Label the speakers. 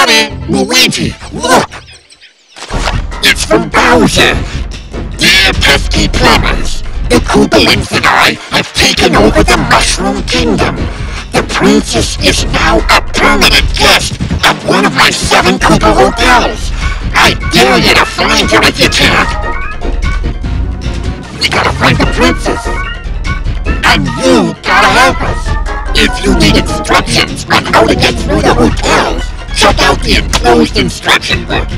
Speaker 1: Spaghetti!
Speaker 2: Luigi, look! It's from Bowser! Dear pesky plumbers, the Koopalings and I have taken over the Mushroom Kingdom. The princess is now a permanent guest at one of my seven Koopa hotels. I dare you to find her if you can. We gotta find the princess. And you gotta help us. If you need instructions on how to get through the hotels, check out the enclosed instruction book